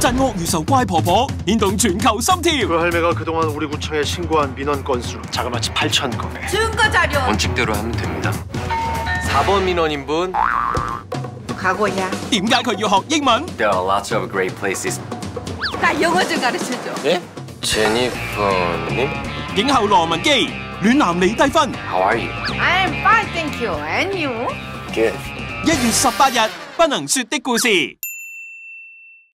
真惡如仇怪婆婆牽動全球心跳。그 할매가 그동안 우리 구청에 신고한 민원 건수 자그마치 8천 건에 증거 자료 원칙대로 하면 됩니다. 4번 민원인 분. 각오야 點解佢要學英文？There are lots of great places. 나 영어 좀 가르쳐줘 네? 제니퍼님, 影后羅文基，暖男李低芬，how are you? I'm fine thank you and you? Good. 一月十八日不能說的故事。